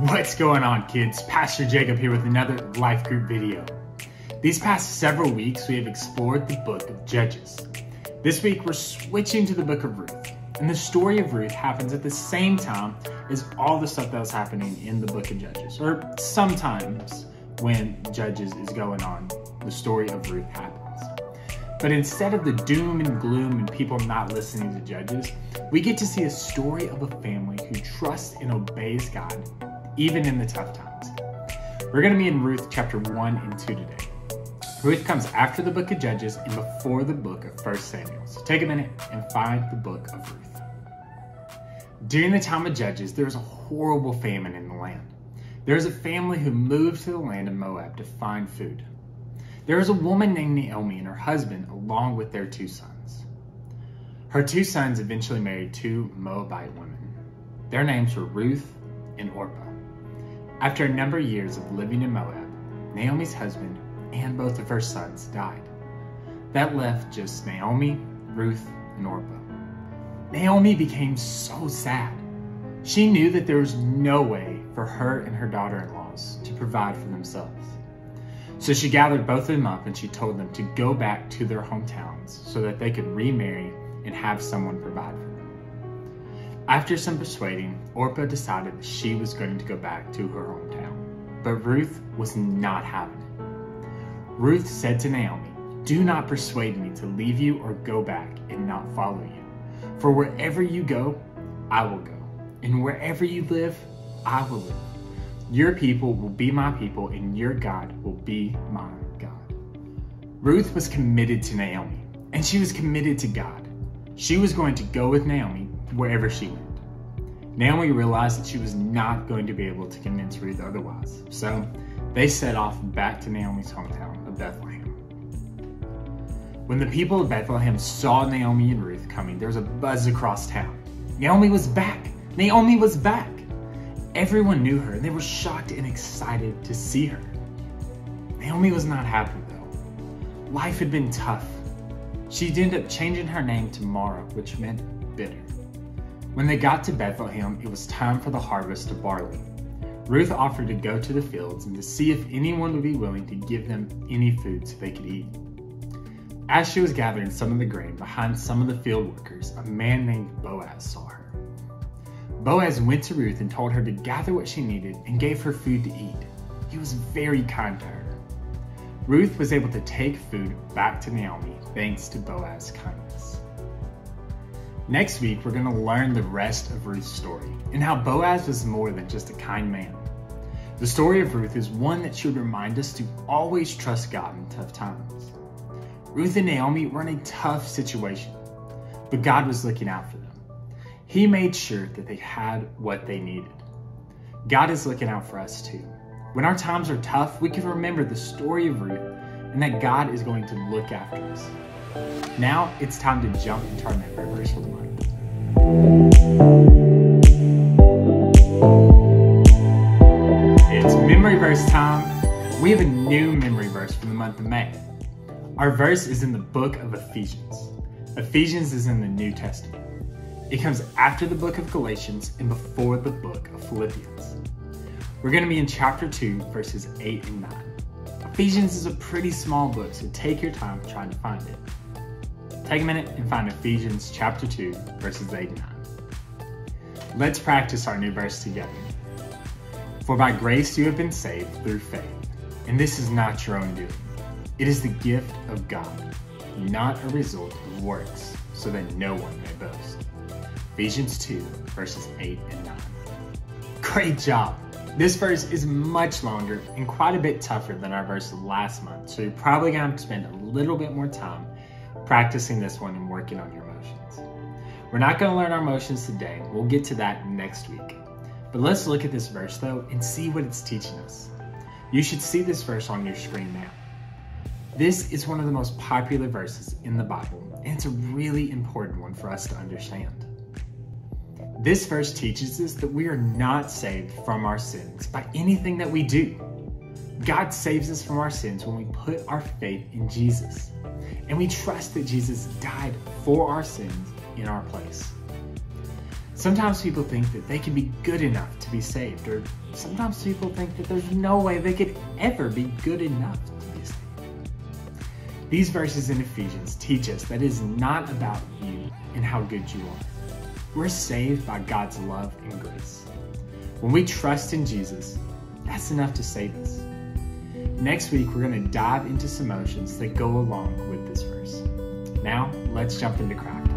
What's going on, kids? Pastor Jacob here with another Life Group video. These past several weeks, we have explored the book of Judges. This week, we're switching to the book of Ruth. And the story of Ruth happens at the same time as all the stuff that was happening in the book of Judges. Or sometimes when Judges is going on, the story of Ruth happens. But instead of the doom and gloom and people not listening to Judges, we get to see a story of a family who trusts and obeys God, even in the tough times. We're going to be in Ruth chapter 1 and 2 today. Ruth comes after the book of Judges and before the book of 1 Samuel. So take a minute and find the book of Ruth. During the time of Judges, there was a horrible famine in the land. There was a family who moved to the land of Moab to find food. There was a woman named Naomi and her husband, along with their two sons. Her two sons eventually married two Moabite women. Their names were Ruth and Orpah. After a number of years of living in Moab, Naomi's husband and both of her sons died. That left just Naomi, Ruth, and Orpah. Naomi became so sad. She knew that there was no way for her and her daughter in laws to provide for themselves. So she gathered both of them up and she told them to go back to their hometowns so that they could remarry and have someone provide for them. After some persuading, Orpah decided that she was going to go back to her hometown. But Ruth was not having it. Ruth said to Naomi, Do not persuade me to leave you or go back and not follow you. For wherever you go, I will go. And wherever you live, I will live. Your people will be my people, and your God will be my God. Ruth was committed to Naomi, and she was committed to God. She was going to go with Naomi wherever she went. Naomi realized that she was not going to be able to convince Ruth otherwise, so they set off back to Naomi's hometown of Bethlehem. When the people of Bethlehem saw Naomi and Ruth coming, there was a buzz across town. Naomi was back! Naomi was back! Everyone knew her, and they were shocked and excited to see her. Naomi was not happy, though. Life had been tough. She'd end up changing her name to Mara, which meant bitter. When they got to Bethlehem, it was time for the harvest of barley. Ruth offered to go to the fields and to see if anyone would be willing to give them any food so they could eat. As she was gathering some of the grain behind some of the field workers, a man named Boaz saw her. Boaz went to Ruth and told her to gather what she needed and gave her food to eat. He was very kind to her. Ruth was able to take food back to Naomi thanks to Boaz's kindness. Next week, we're going to learn the rest of Ruth's story and how Boaz was more than just a kind man. The story of Ruth is one that should remind us to always trust God in tough times. Ruth and Naomi were in a tough situation, but God was looking out for them. He made sure that they had what they needed. God is looking out for us too. When our times are tough, we can remember the story of Ruth and that God is going to look after us. Now it's time to jump into our memory verse for the month. It's memory verse time. We have a new memory verse for the month of May. Our verse is in the book of Ephesians. Ephesians is in the New Testament. It comes after the book of Galatians and before the book of Philippians. We're going to be in chapter 2, verses 8 and 9. Ephesians is a pretty small book, so take your time trying to find it. Take a minute and find Ephesians chapter 2, verses 8 and 9. Let's practice our new verse together. For by grace you have been saved through faith, and this is not your own doing. It is the gift of God, not a result of works, so that no one may boast. Ephesians 2, verses 8 and 9. Great job! This verse is much longer and quite a bit tougher than our verse last month, so you're probably going to have to spend a little bit more time practicing this one and working on your motions. We're not going to learn our motions today, we'll get to that next week. But let's look at this verse though and see what it's teaching us. You should see this verse on your screen now. This is one of the most popular verses in the Bible, and it's a really important one for us to understand. This verse teaches us that we are not saved from our sins by anything that we do. God saves us from our sins when we put our faith in Jesus. And we trust that Jesus died for our sins in our place. Sometimes people think that they can be good enough to be saved, or sometimes people think that there's no way they could ever be good enough to be saved. These verses in Ephesians teach us that it is not about you and how good you are. We're saved by God's love and grace. When we trust in Jesus, that's enough to save us. Next week, we're going to dive into some motions that go along with this verse. Now, let's jump into craft.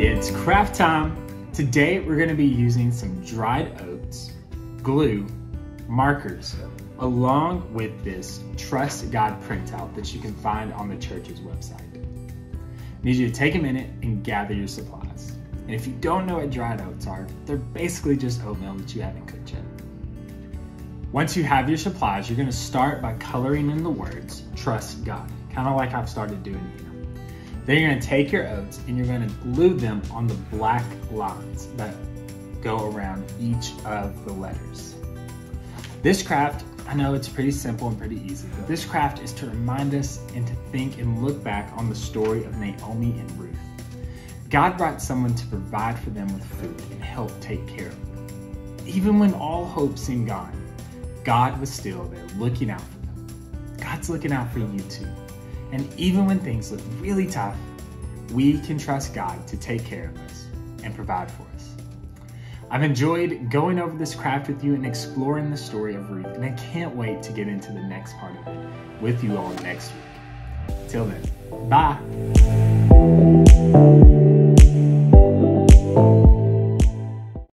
It's craft time. Today, we're going to be using some dried oats, glue, markers, along with this Trust God printout that you can find on the church's website. I need you to take a minute and gather your supplies. And if you don't know what dried oats are, they're basically just oatmeal that you haven't cooked yet. Once you have your supplies, you're gonna start by coloring in the words, trust God, kind of like I've started doing here. Then you're gonna take your oats and you're gonna glue them on the black lines that go around each of the letters. This craft, I know it's pretty simple and pretty easy, but this craft is to remind us and to think and look back on the story of Naomi and Ruth. God brought someone to provide for them with food and help take care of them. Even when all hope seemed gone, God was still there looking out for them. God's looking out for you too. And even when things look really tough, we can trust God to take care of us and provide for us. I've enjoyed going over this craft with you and exploring the story of Ruth, and I can't wait to get into the next part of it with you all next week. Till then, bye.